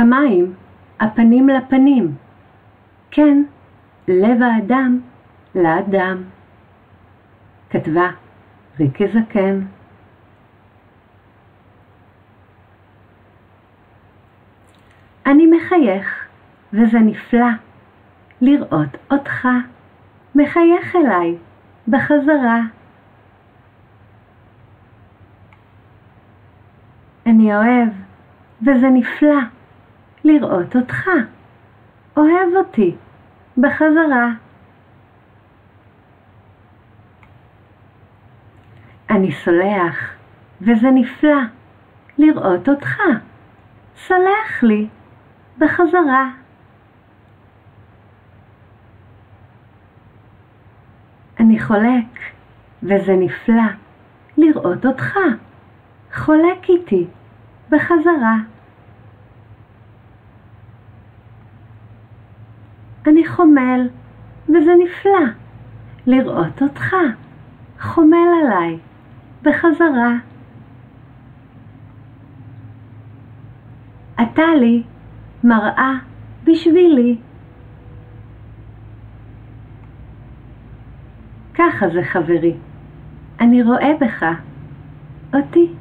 כמים, הפנים לפנים. כן, לב האדם לאדם. כתבה ריקי זקן. אני מחייך, וזה נפלא, לראות אותך מחייך אליי בחזרה. אני אוהב, וזה נפלא, לראות אותך, אוהב אותי, בחזרה. אני סולח, וזה נפלא, לראות אותך, סלח לי, בחזרה. אני חולק, וזה נפלא, לראות אותך, חולק איתי, בחזרה. אני חומל, וזה נפלא, לראות אותך, חומל עליי, בחזרה. אתה לי מראה בשבילי. ככה זה חברי, אני רואה בך אותי.